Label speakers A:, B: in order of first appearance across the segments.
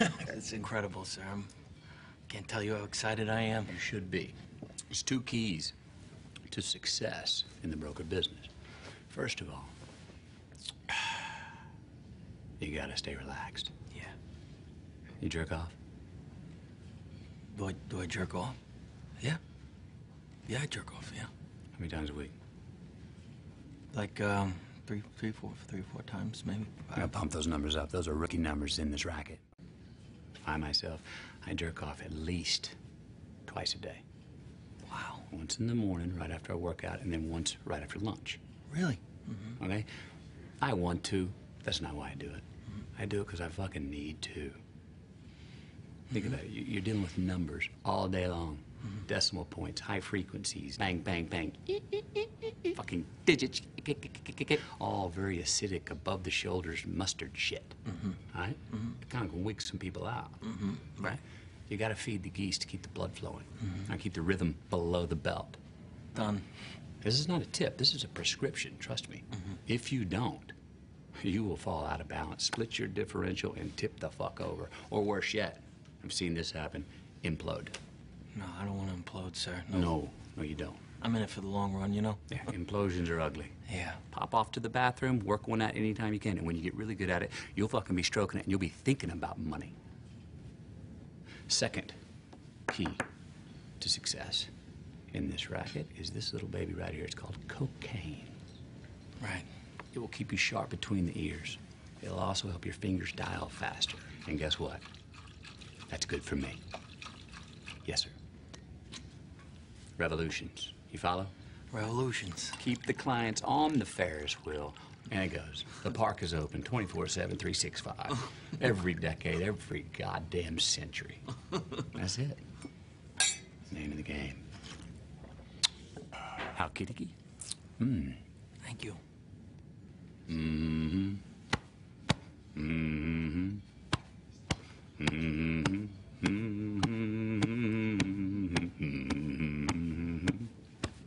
A: That's incredible, sir. I can't tell you how excited I am.
B: You should be. There's two keys to success in the broker business. First of all, you gotta stay relaxed.
A: Yeah.
B: You jerk off?
A: Do I, do I jerk off? Yeah. Yeah, I jerk off, yeah.
B: How many times a week?
A: Like, um, three, three, four, three, four times, maybe.
B: I pump those numbers up. Those are rookie numbers in this racket. I myself, I jerk off at least twice a day.
A: Wow.
B: Once in the morning, right after I work out, and then once right after lunch.
A: Really? Mm-hmm.
B: Okay? I want to. That's not why I do it. I do it because I fucking need to. Think mm-hmm. about it. You- You're dealing with numbers all day long. Mm-hmm. Decimal points, high frequencies, bang, bang, bang. fucking digits. All very acidic, above the shoulders mustard shit. Right? Mm-hmm. It kind of wigs some people out. Mm-hmm.
A: Right.
B: You got to feed the geese to keep the blood flowing. Mm-hmm. Now keep the rhythm below the belt.
A: Done.
B: This is not a tip. This is a prescription. Trust me. If you don't, you will fall out of balance, split your differential, and tip the fuck over. Or worse yet, I've seen this happen: implode.
A: No, I don't want to implode, sir.
B: No, no, you don't.
A: I'm in it for the long run, you know?
B: Yeah, implosions are ugly.
A: Yeah.
B: Pop off to the bathroom, work one out anytime you can, and when you get really good at it, you'll fucking be stroking it, and you'll be thinking about money. Second key to success in this racket is this little baby right here. It's called cocaine.
A: Right.
B: It will keep you sharp between the ears. It'll also help your fingers dial faster. And guess what? That's good for me. Yes, sir. Revolutions. You follow?
A: Revolutions.
B: Keep the clients on the Ferris wheel. And it goes. The park is open 24 7, 365. Every decade, every goddamn century. That's it. Name of the game. How kitty? Hmm.
A: Thank you.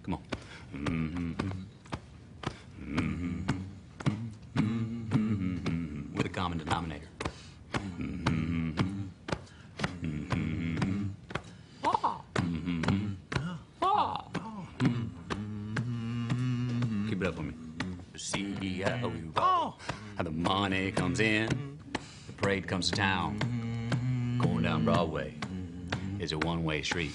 B: Come on. With a common denominator. Keep it up for me. See how. How the money comes in. The parade comes to town. Going down Broadway is a one-way street.